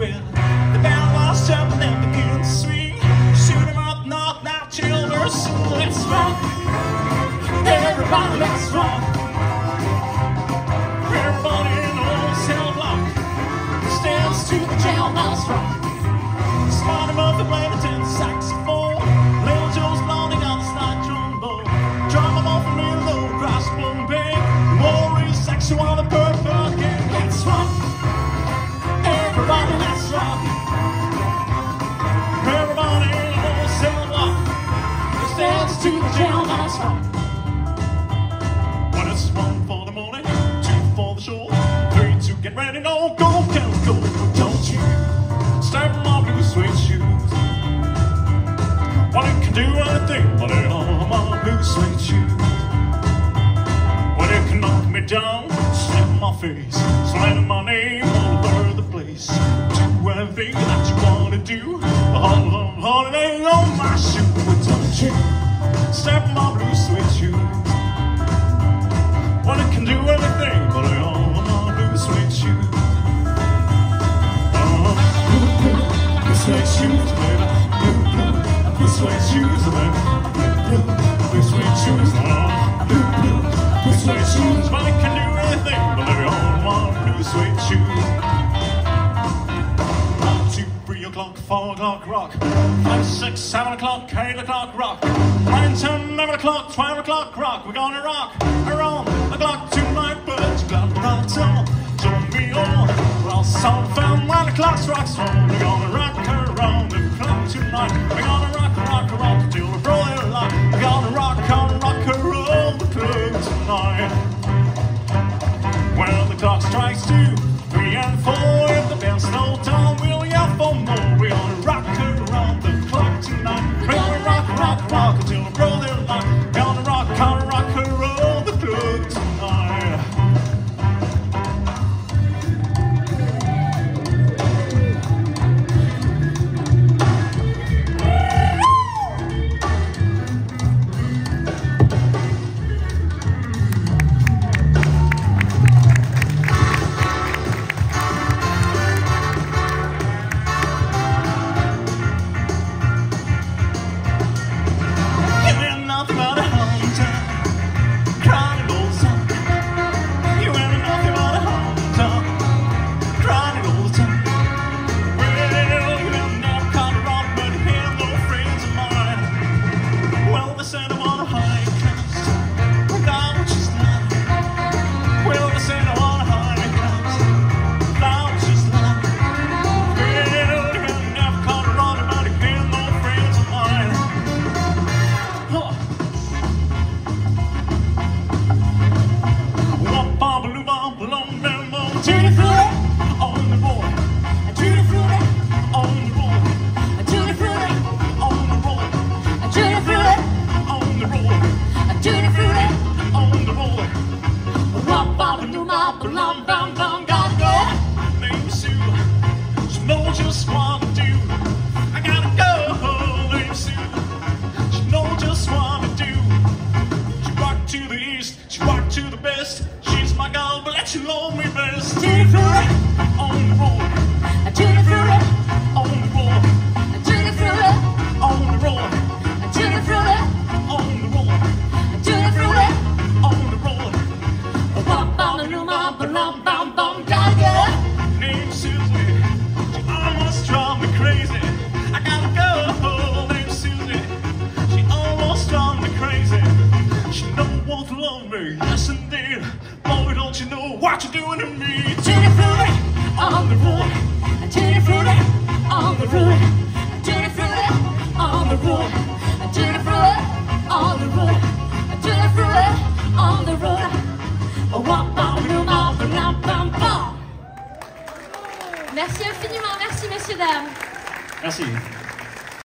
will. The band was jumping and begin to swing. Shoot 'em up, knock, knock, children, let's rock. Everybody, let's rock. Everybody in the whole cell block stands to the jailhouse rock. Spider Murphy playing the tenor saxophone. Rock. When it's one for the morning, two for the show, three to get ready, no go, go, go. Don't you step my blue suede shoes. Well, it can do anything, but it on my blue suede shoes. Well, it can knock me down, slap my face, slander my name all over the place. Do anything that you wanna do. All on holiday on you step on my blue suede suede shoes, blue, blue suede shoes, blue, blue suede shoes. Well, it can do anything, but it all on my blue suede shoes. One, two, three o'clock, four o'clock, rock. Five, six, seven o'clock, eight o'clock, rock. Nine, ten, eleven o'clock, twelve o'clock, rock. We're gonna rock around the clock tonight, but you got rock on. Join me on. Well, some found nine o'clock's rock song. We're gonna rock frutti on the road, don't want to love me, yes indeed. Boy, don't you know what you're doing to me? Tutti frutti on the road, tutti frutti on the road, tutti frutti on the road, tutti frutti on the road, tutti frutti on the road. Wah, bum, bum, bum, bum, bum, bum. Merci infiniment, merci messieurs dames. Merci.